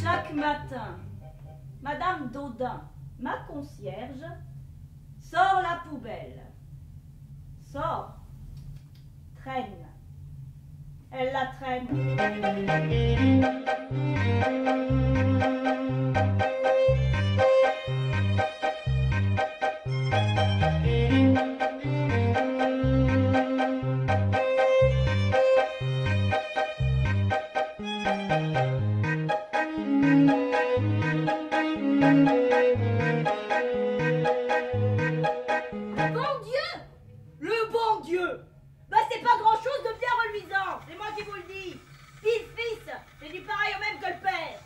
Chaque matin, Madame Daudin, ma concierge, sort la poubelle. Sort, traîne. Elle la traîne. Le bon Dieu Le bon Dieu Bah c'est pas grand chose de bien reluisant, c'est moi qui vous le dis. Fils, fils, c'est du pareil au même que le père.